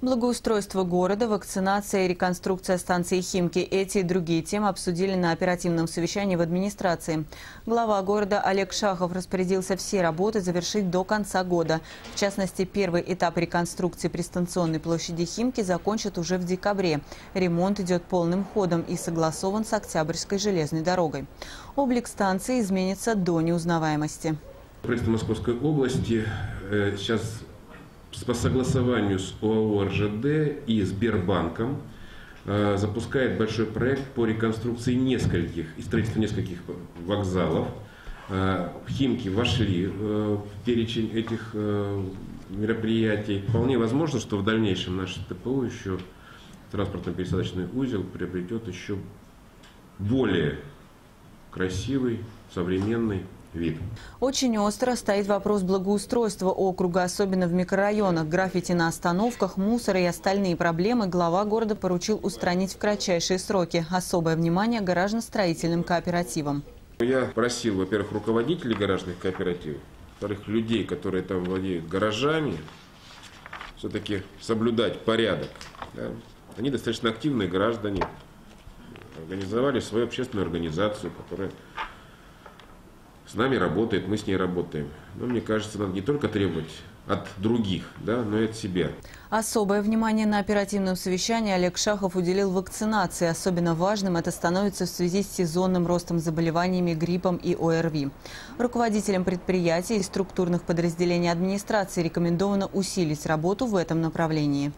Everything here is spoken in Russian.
Благоустройство города, вакцинация и реконструкция станции Химки. Эти и другие темы обсудили на оперативном совещании в администрации. Глава города Олег Шахов распорядился все работы завершить до конца года. В частности, первый этап реконструкции пристанционной площади Химки закончат уже в декабре. Ремонт идет полным ходом и согласован с Октябрьской железной дорогой. Облик станции изменится до неузнаваемости. Правительство Московской области э, сейчас по согласованию с ОАО РЖД и Сбербанком э, запускает большой проект по реконструкции нескольких и строительству нескольких вокзалов. Э, Химки вошли в перечень этих мероприятий. Вполне возможно, что в дальнейшем наш ТПУ еще транспортно-пересадочный узел приобретет еще более красивый, современный вид. Очень остро стоит вопрос благоустройства округа, особенно в микрорайонах. Граффити на остановках, мусор и остальные проблемы глава города поручил устранить в кратчайшие сроки. Особое внимание гаражно-строительным кооперативам. Я просил, во-первых, руководителей гаражных кооперативов, во-вторых, людей, которые там владеют гаражами, все-таки соблюдать порядок. Да? Они достаточно активные граждане, организовали свою общественную организацию, которая с нами работает, мы с ней работаем. Но мне кажется, надо не только требовать от других, да, но и от себя. Особое внимание на оперативном совещании Олег Шахов уделил вакцинации. Особенно важным это становится в связи с сезонным ростом заболеваниями гриппом и ОРВИ. Руководителям предприятий и структурных подразделений администрации рекомендовано усилить работу в этом направлении.